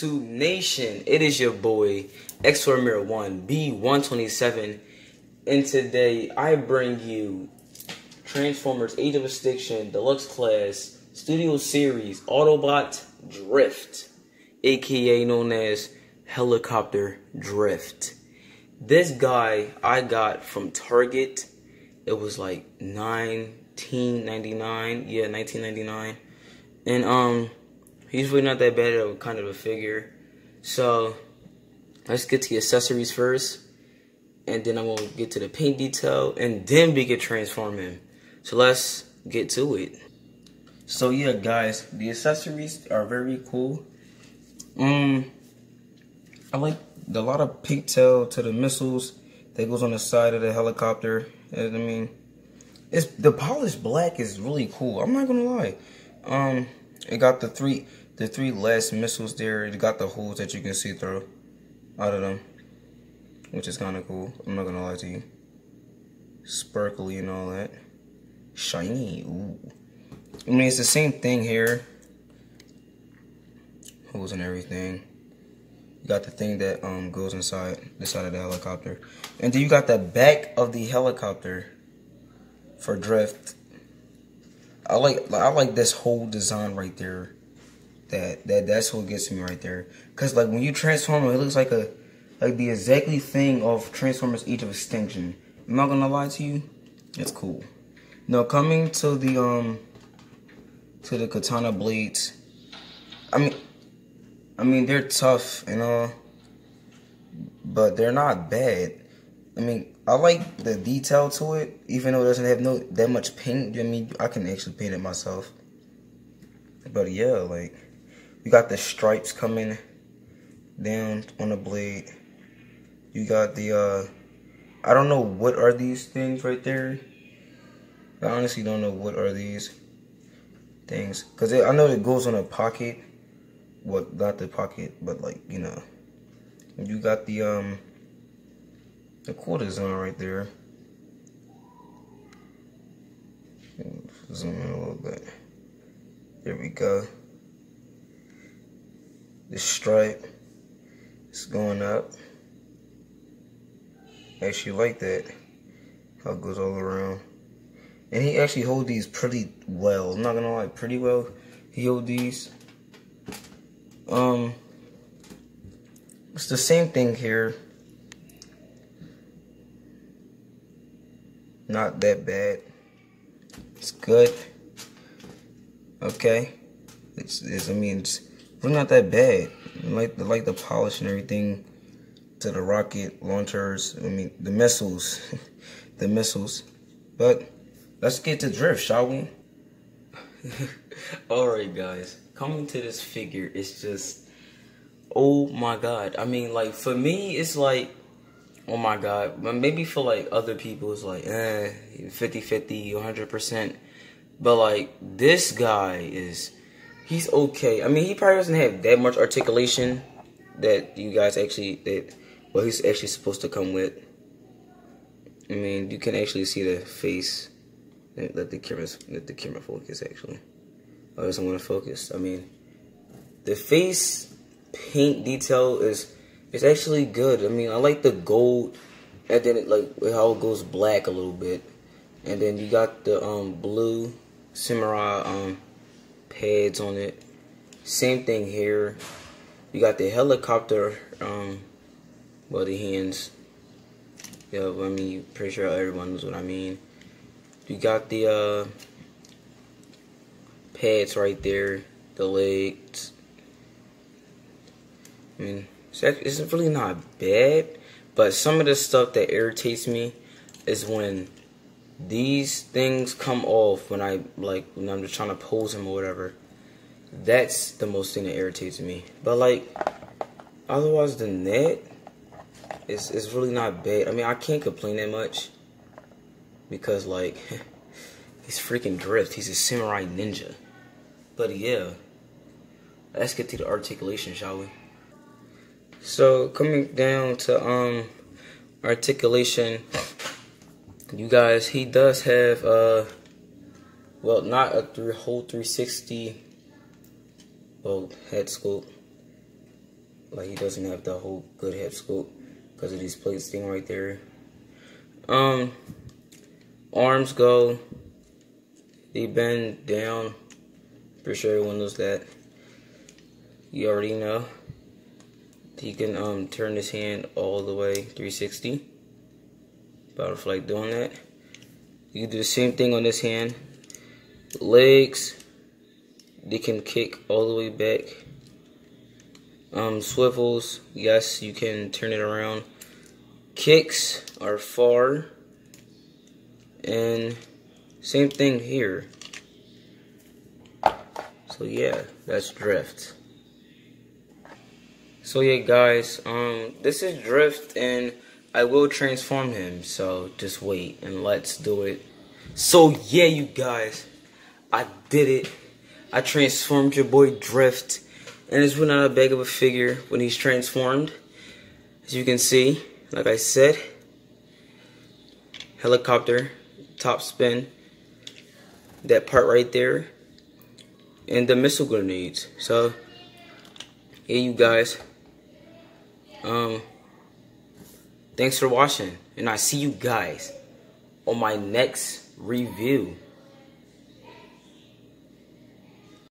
YouTube Nation? It is your boy X4 Mirror One B127, and today I bring you Transformers: Age of Extinction Deluxe Class Studio Series Autobot Drift, aka known as Helicopter Drift. This guy I got from Target. It was like 1999, yeah, 1999, and um He's really not that bad of a kind of a figure. So let's get to the accessories first. And then I'm to get to the paint detail. And then we can transform him. So let's get to it. So yeah, guys, the accessories are very cool. Um, I like a lot of pigtail to the missiles that goes on the side of the helicopter. I mean, it's the polished black is really cool. I'm not gonna lie. Um, it got the three the three last missiles there, it got the holes that you can see through out of them. Which is kind of cool. I'm not gonna lie to you. Sparkly and all that. Shiny. Ooh. I mean, it's the same thing here. Holes and everything. You got the thing that um goes inside the side of the helicopter. And then you got the back of the helicopter for drift. I like I like this whole design right there that that that's what gets me right there. Cause like when you transform it, looks like a like the exactly thing of Transformers Age of Extinction. I'm not gonna lie to you, it's cool. Now coming to the um to the katana blades, I mean I mean they're tough and all, but they're not bad. I mean I like the detail to it, even though it doesn't have no that much paint. I mean I can actually paint it myself. But yeah, like you got the stripes coming down on the blade. You got the, uh, I don't know what are these things right there. I honestly don't know what are these things. Because I know it goes on a pocket. What, not the pocket, but like, you know. You got the, um, the cool design right there. Zoom in a little bit. There we go the stripe is going up. Actually like that. How it goes all around. And he actually hold these pretty well. I'm not gonna lie, pretty well. He hold these. Um, it's the same thing here. Not that bad. It's good. Okay. It's, it's I mean, it's it's not that bad. like the like the polish and everything to the rocket launchers. I mean the missiles, the missiles. But let's get to drift, shall we? Alright, guys. Coming to this figure, it's just oh my god. I mean, like for me, it's like oh my god. But maybe for like other people, it's like eh, 50 50, 100%. But like this guy is he's okay. I mean, he probably doesn't have that much articulation that you guys actually that well he's actually supposed to come with. I mean, you can actually see the face. Let the camera let the camera focus actually. Oh, doesn't want to focus. I mean, the face paint detail is is actually good. I mean, I like the gold, and then it like how it goes black a little bit, and then you got the um blue samurai um pads on it. Same thing here. You got the helicopter, um, well, the hands. Yeah, I mean, pretty sure everyone knows what I mean. You got the uh, pads right there, the legs. I mean, it's really not bad, but some of the stuff that irritates me is when these things come off when I like when I'm just trying to pose him or whatever. That's the most thing that irritates me. But like otherwise than that, it's it's really not bad. I mean I can't complain that much. Because like he's freaking drift. He's a samurai ninja. But yeah. Let's get to the articulation, shall we? So coming down to um articulation you guys, he does have, uh, well, not a three, whole 360, well, head scope. like he doesn't have the whole good head scope because of these plates thing right there. Um, arms go, they bend down. Pretty sure everyone knows that. You already know. He can um turn his hand all the way 360. Butterfly doing that. You do the same thing on this hand. Legs, they can kick all the way back. Um, swivels, yes, you can turn it around. Kicks are far. And same thing here. So yeah, that's drift. So yeah, guys, um, this is drift, and I will transform him. So just wait and let's do it. So yeah, you guys, I did it. I transformed your boy Drift, and it's not a big of a figure when he's transformed. As you can see, like I said, helicopter, top spin, that part right there, and the missile grenades. So, yeah, you guys. Um, thanks for watching, and I see you guys on my next review.